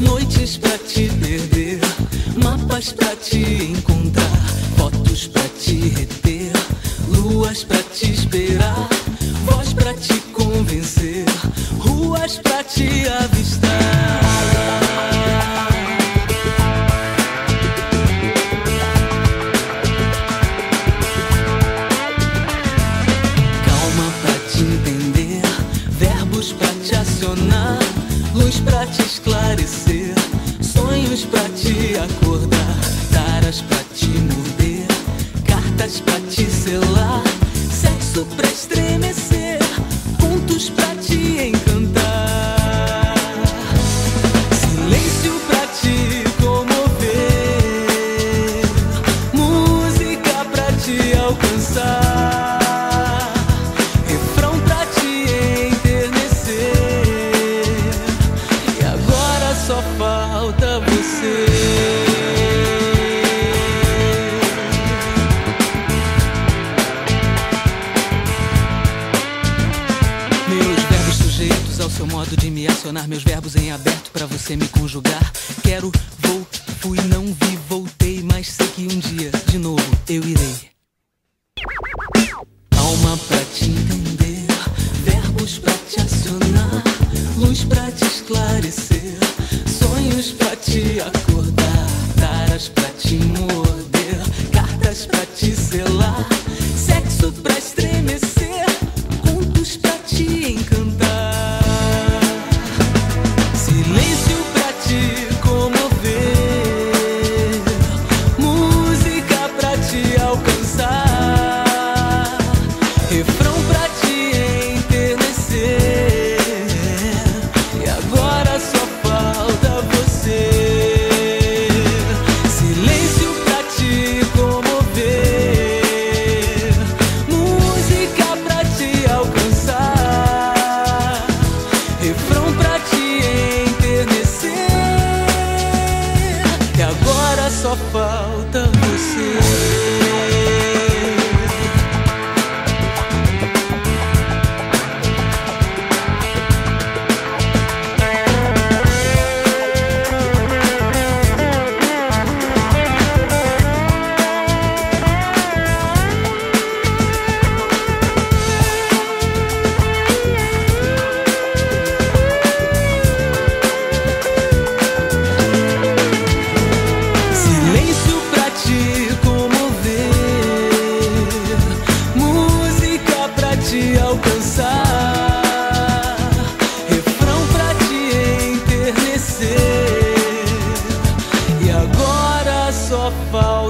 noites pra te perder, mapas pra te encontrar, fotos pra te reter, luas pra te esperar, voz pra te convencer, ruas pra te avistar. Calma pra te entender, verbos pra te acionar, luz pra te esclarecer, sonhos pra te acordar, seu modo de me acionar. Meus verbos em aberto pra você me conjugar. Quero, vou, fui, não vi, voltei. Mas sei que um dia, de novo, eu irei. Alma pra te entender, verbos pra te acionar, luz pra te esclarecer, sonhos pra te acordar, taras pra te morder, cartas pra te selar, sexo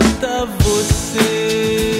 canta você.